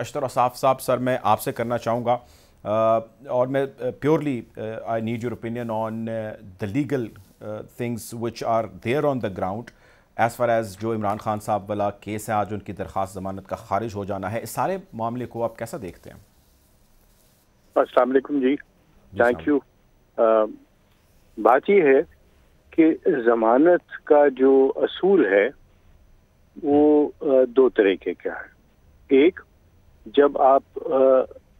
अशतर असाफ साहब सर मैं आपसे करना चाहूँगा। और मैं purely I need your opinion on the legal things which are there on the ground as far as जो इमरान खान साहब वाला केस है आज उनकी दरख्वास्त जमानत का खारिज हो जाना है इस सारे मामले को आप कैसा देखते हैं? असलकुम जी। थैंक यू बात ये है कि जमानत का जो असूल है वो दो तरीके का है। एक जब आप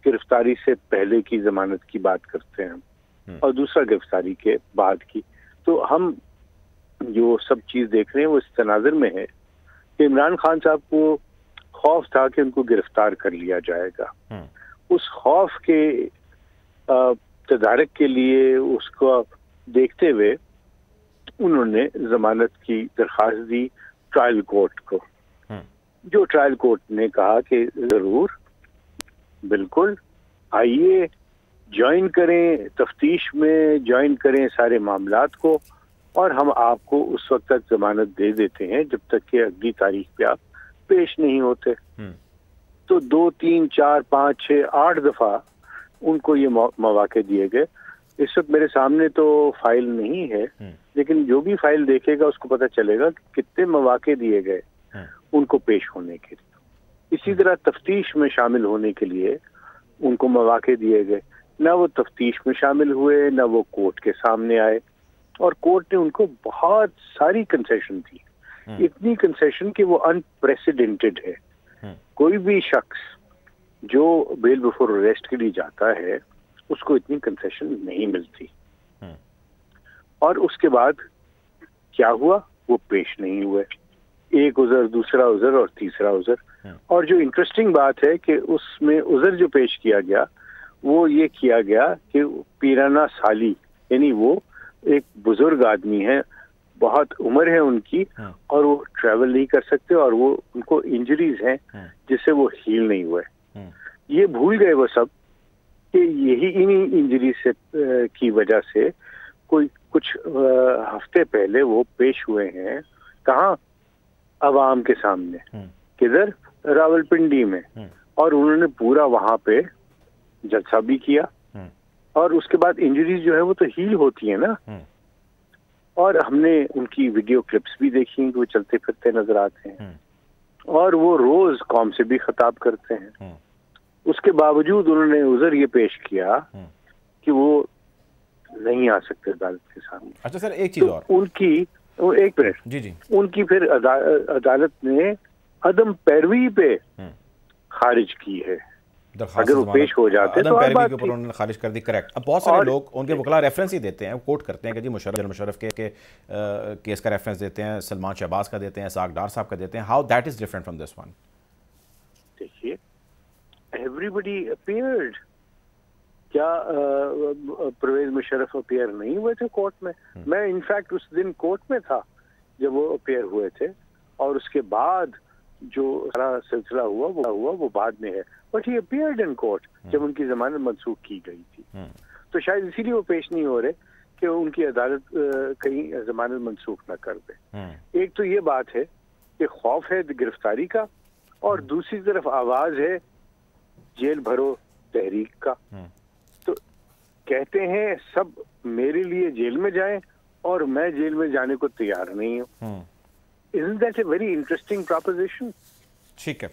गिरफ्तारी से पहले की जमानत की बात करते हैं हम्म। और दूसरा गिरफ्तारी के बाद की तो हम जो सब चीज़ देख रहे हैं वो इस तनाजर में है कि इमरान खान साहब को खौफ था कि उनको गिरफ़्तार कर लिया जाएगा हम्म। उस खौफ के तदारक के लिए उसको देखते हुए उन्होंने जमानत की दरखास्त दी ट्रायल कोर्ट को। जो ट्रायल कोर्ट ने कहा कि ज़रूर बिल्कुल आइए ज्वाइन करें तफ्तीश में ज्वाइन करें सारे मामलात को और हम आपको उस वक्त तक जमानत दे देते हैं जब तक कि अगली तारीख पे आप पेश नहीं होते हम्म। तो दो तीन चार पाँच छः आठ दफ़ा उनको ये मौके दिए गए इस वक्त मेरे सामने तो फ़ाइल नहीं है हम्म। लेकिन जो भी फ़ाइल देखेगा उसको पता चलेगा कि कितने मौके दिए गए। उनको पेश होने के लिए। इसी तरह तफ्तीश में शामिल होने के लिए उनको मौके दिए गए। ना वो तफ्तीश में शामिल हुए ना वो कोर्ट के सामने आए। और कोर्ट ने उनको बहुत सारी कंसेशन दी। हम्म। इतनी कंसेशन कि वो अनप्रेसिडेंटेड है। हम्म। कोई भी शख्स जो बेल बिफोर अरेस्ट के लिए जाता है उसको इतनी कंसेशन नहीं मिलती। हम्म। और उसके बाद क्या हुआ? वो पेश नहीं हुए। एक उजर दूसरा उजर और तीसरा उजर और जो इंटरेस्टिंग बात है कि उसमें उजर जो पेश किया गया वो ये किया गया कि पीराना साली यानी वो एक बुज़ुर्ग आदमी है बहुत उम्र है उनकी हाँ। और वो ट्रेवल नहीं कर सकते और वो उनको इंजरीज हैं हाँ। जिससे वो हील नहीं हुए हाँ। ये भूल गए वो सब कि यही इन्हीं इंजरी से की वजह से कोई कुछ हफ़्ते पहले वो पेश हुए हैं कहा अवाम के सामने। किधर? रावलपिंडी में। और उन्होंने पूरा वहाँ पे जलसा भी किया। और उसके बाद इंजरीज जो है वो तो हील होती है ना। हम्म। और हमने उनकी वीडियो क्लिप्स भी देखी कि वो चलते फिरते नज़र आते हैं। हम्म। और वो रोज कौम से भी खताब करते हैं। हम्म। उसके बावजूद उन्होंने उजर ये पेश किया कि वो नहीं आ सकते अदालत के सामने। अच्छा सर एक चीज़ तो और। उनकी एक मिनट जी जी। उनकी फिर अदालत ने अदम पैरवी पे खारिज की है। अगर वो पेश हो जाते तो बात के ऊपर उन्होंने खारिज कर दी करेक्ट अब बहुत सारे लोग उनके वकला रेफरेंस ही देते हैं कोट करते हैं कि जी मुशरफ मुशरफ के, के आ, केस का रेफरेंस देते हैं सलमान शहबाज का देते हैं साग डार साहब का देते हैं। How that is different from this one देखिए एवरीबडी अपीयर्ड क्या परवेज मुशरफ अपेयर नहीं हुए थे कोर्ट में हम्म। मैं इनफैक्ट उस दिन कोर्ट में था जब वो अपेयर हुए थे और उसके बाद जो सारा सिलसिला हुआ वो हुआ वो बाद में है but he appeared in court जब उनकी जमानत मनसूख की गई थी हम्म। तो शायद इसीलिए वो पेश नहीं हो रहे कि उनकी अदालत कहीं जमानत मनसूख ना कर दे हम्म। एक तो ये बात है कि खौफ है गिरफ्तारी का और। दूसरी तरफ़ आवाज़ है जेल भरो तहरीक का कहते हैं सब मेरे लिए जेल में जाए और मैं जेल में जाने को तैयार नहीं हूँ. Is that a very interesting proposition ठीक है।